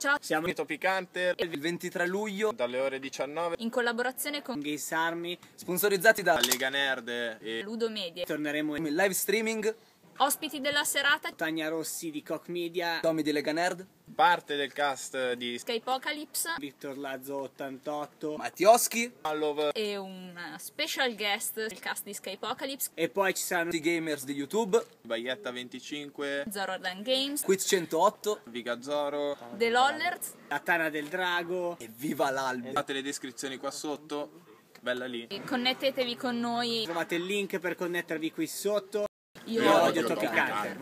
Ciao, Siamo in Topicante Il 23 luglio, dalle ore 19 in collaborazione con Gays Army, sponsorizzati da Lega Nerd e Ludo Media. torneremo in in live streaming, Ospiti della serata, Tania Rossi di Cock Media, Tommy di Lega Nerd, parte del cast di Skypocalypse Victor Lazzo 88 Mattioschi, Love e un special guest del cast di Skypocalypse, e poi ci saranno i gamers di YouTube, Baietta 25 Zoroardan Games, Quiz 108 Vigazoro The Lollerz la Tana del Drago. E viva l'albo. Fate le descrizioni qua sotto. Bella lì. E Connettetevi con noi. trovate il link per connettervi qui sotto. Io Io odio. Topicante